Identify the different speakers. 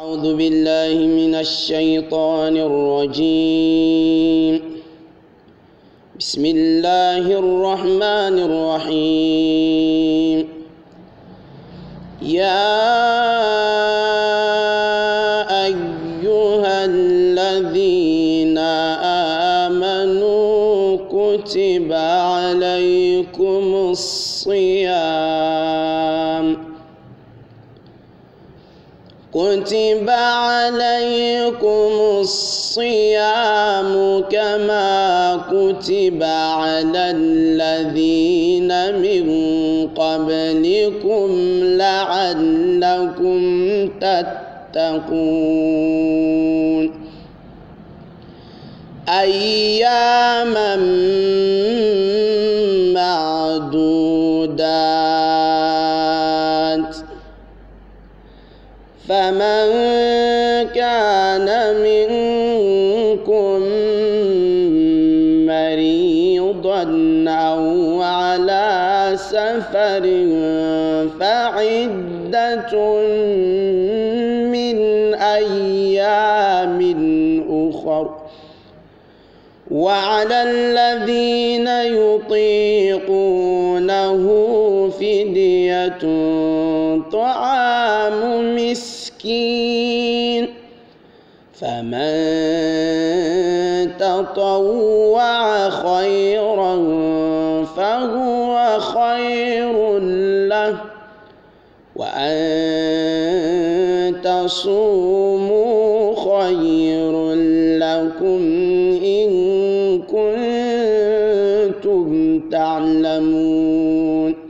Speaker 1: أعوذ بالله من الشيطان الرجيم. بسم الله الرحمن الرحيم. يا أيها الذين آمنوا كتب عليكم الصيام كتب عليكم الصيام كما كتب على الذين من قبلكم لعلكم تتقون أياما معدودات فمن كان منكم مريضا أو على سفر فعدة من أيام أخر. وعلى الذين يطيقونه فدية طعام مسكين. فمن تطوع خيرا فهو خير له وأن تصوموا خير لكم إن كنتم تعلمون.